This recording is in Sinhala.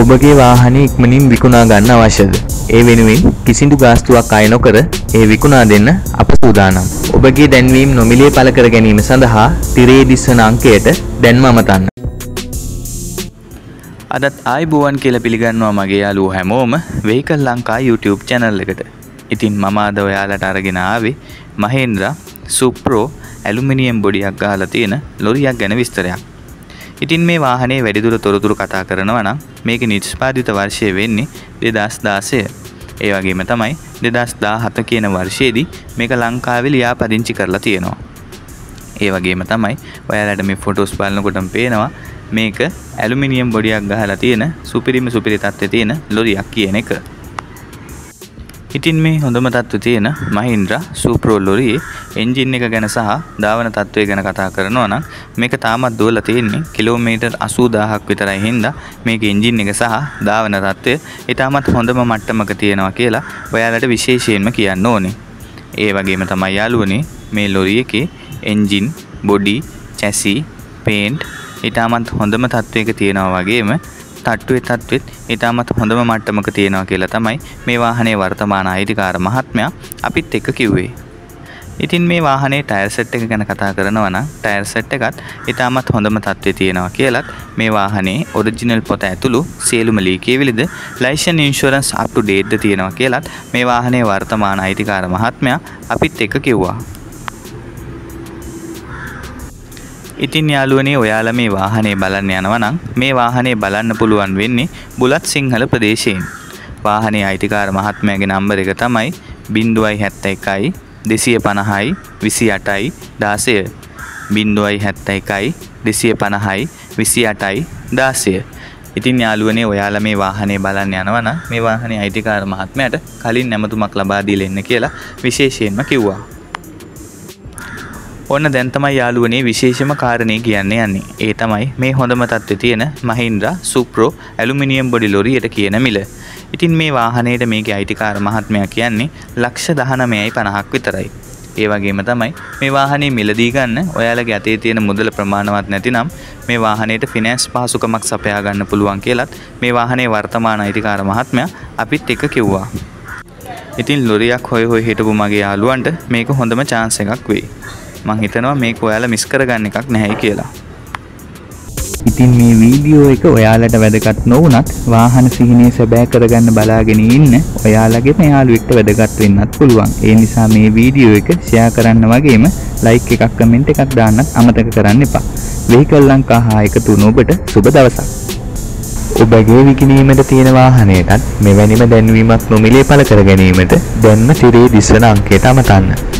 ඔබගේ වාහනය ඉක්මනින් විකුණා ගන්න අවශ්‍යද? ඒ වෙනුවෙන් කිසිදු ගාස්තුවක් අය නොකර ඒ විකුණා දෙන්න අප සූදානම්. ඔබගේ දැන්වීම් නොමිලේ පළ කර ගැනීම සඳහා තිරේ දිස්වන අංකයට දැන්ම අමතන්න. අදත් ආයිබුවන් කියලා පිළිගන්නවා මගේ යාළුවෝ හැමෝම වෙහිකල් ලංකා YouTube channel එකට. ඉතින් මම අද ඔයාලට අරගෙන ආවේ මහේන්ද්‍රා සුප්‍රෝ ඇලුමිනියම් බොඩියක් ගහලා තියෙන ලොරියක් ගැන විස්තරයක්. ඉතින් මේ වාහනේ වැඩිදුර තොරතුරු කතා කරනවා නම් මේක නිෂ්පාදිත වර්ෂය වෙන්නේ 2016. ඒ වගේම තමයි 2017 කියන වර්ෂයේදී මේක ලංකාවේ ලියාපදිංචි කරලා තියෙනවා. ඒ වගේම තමයි ඔයාලට මේ ෆොටෝස් බලනකොටම පේනවා මේක ඇලුමිනියම් බොඩියක් ගහලා තියෙන සුපිරිම සුපිරි තත්ත්වයේ තියෙන ලොරියක් කියන එක. ඉතින් මේ හොඳම තත්ත්වයේ තියෙන මහින්ද්‍රා සූප්‍රෝ ලොරියේ එන්ජින් එක ගැන සහ ධාවන තත්ත්වය ගැන කතා කරනවා නම් මේක තාමත් දුවලා තියෙන්නේ කිලෝමීටර් 80000ක් විතරයි හින්දා මේක එන්ජින් එක සහ ධාවන තත්ත්වය ඊටමත් හොඳම මට්ටමක තියෙනවා කියලා ඔයාලට විශේෂයෙන්ම කියන්න ඕනේ. ඒ වගේම තමයි යාළුවනේ මේ ලොරි එකේ එන්ජින්, බොඩි, චැසි, පේන්ට් ඊටමත් හොඳම තත්ත්වයක තියෙනවා වගේම තට්ටුවේ තත්ත්වෙත් ඊටමත් හොඳම මට්ටමක තියෙනවා කියලා තමයි මේ වාහනේ වර්තමාන අයිතිකාර මහත්මයා අපිත් එක්ක කිව්වේ. ඉතින් මේ වාහනේ ටයර් සෙට් එක ගැන කතා කරනවා නම් ටයර් සෙට් එකත් ඊටමත් හොඳම තත්ත්වයේ තියෙනවා කියලත් මේ වාහනේ ඔරිජිනල් පොත ඇතුළු සියලුම ලී කියවිලිද ලයිසන් ඉන්ෂුරන්ස් අප් ටු ඩේට්ද තියෙනවා කියලත් මේ වාහනේ වර්තමාන අයිතිකාර මහත්මයා අපිත් එක්ක කිව්වා. ඉතින් යාළුවනේ ඔයාලා මේ වාහනේ බලන්න යනවා නම් මේ වාහනේ බලන්න පුළුවන් වෙන්නේ බුලත් සිංහල ප්‍රදේශයෙන්. වාහනේ අයිතිකාර මහත්මයාගේ නම්බර එක තමයි 071යි 250යි 28යි 16 071යි 250යි 28යි 16 ඉතින් යාළුවනේ ඔයාලා මේ වාහනේ බලන්න යනවා නම් මේ වාහනේ අයිතිකාර මහත්මයාට කලින් නැමතුමක් ලබා දීලා එන්න කියලා විශේෂයෙන්ම කිව්වා. ඔන්න දැන් තමයි යාළුවනේ විශේෂම කාරණේ කියන්න යන්නේ. ඒ තමයි මේ හොඳම තත්ත්වයේ තියෙන මහින්ද්‍රා සුප්‍රෝ ඇලුමිනියම් බොඩි ලොරියට කියන මිල. ඉතින් මේ වාහනේට මේකේ අයිතිකාර මහත්මයා කියන්නේ ලක්ෂ 19.50ක් විතරයි. ඒ වගේම තමයි මේ වාහනේ මිලදී ගන්න ඔයාලගේ අතේ තියෙන මුදල ප්‍රමාණවත් නැතිනම් මේ වාහනේට ෆිනෑන්ස් පහසුකමක් සපයා ගන්න පුළුවන් කියලත් මේ වාහනේ වර්තමාන අයිතිකාර මහත්මයා අපිත් එක්ක කිව්වා. ඉතින් ලොරියක් හොය හොය හිටපු මගේ යාළුවන්ට මේක හොඳම chance එකක් වෙයි. මං හිතනවා මේක ඔයාලා මිස් කරගන්න එකක් නැහැයි කියලා. ඉතින් මේ වීඩියෝ එක ඔයාලට වැදගත් නොවුනත් වාහන සිහිනය සැබෑ කරගන්න බලාගෙන ඉන්න ඔයාලගේම යාළුවෙක්ට වැදගත් වෙන්නත් පුළුවන්. ඒ නිසා මේ වීඩියෝ එක ෂෙයා කරන්න වගේම ලයික් එකක් කමෙන්ට් එකක් දාන්නත් අමතක කරන්න එපා. වෙහිකල් ලංකා හා එකතු වුණ ඔබට සුබ දවසක්. ඔබගේ විකිණීමට තියෙන වාහනයටත් මෙවැනිම දැන්වීමක් නොමිලේ පළ කර ගැනීමට දැන්ම තිරේ දිස්වන අංකයට අමතන්න.